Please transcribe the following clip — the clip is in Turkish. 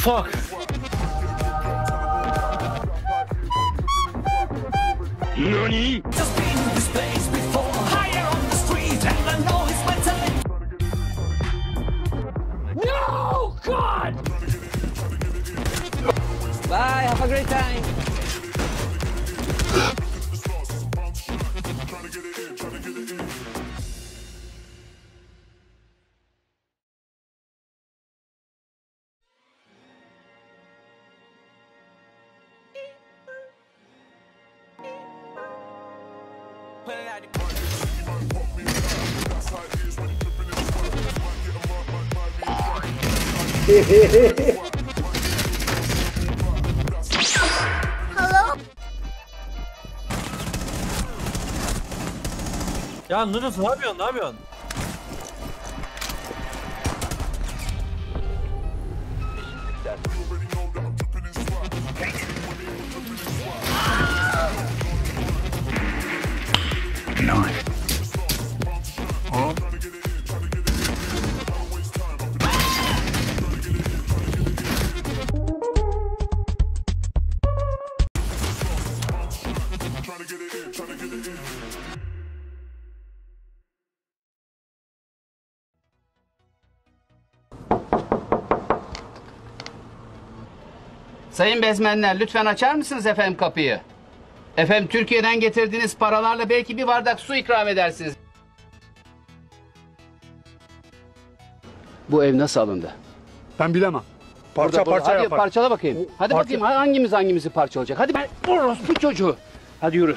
Fuck. Just been in this place before, higher on the street, and I know it's my time. No, God! Bye, have a great time. Ya Nuruz ne yapıyorsun? Ne yapıyorsun? Sayın bezmenler lütfen açar mısınız efendim kapıyı? Efendim Türkiye'den getirdiğiniz paralarla belki bir bardak su ikram edersiniz. Bu ev nasıl alındı? Ben bilemem. Parça Burada, burada. parça Hadi yapar. parçala bakayım. Hadi Parça- bakayım hangimiz hangimizi parçalayacak. Hadi ben orospu çocuğu. Hadi yürü.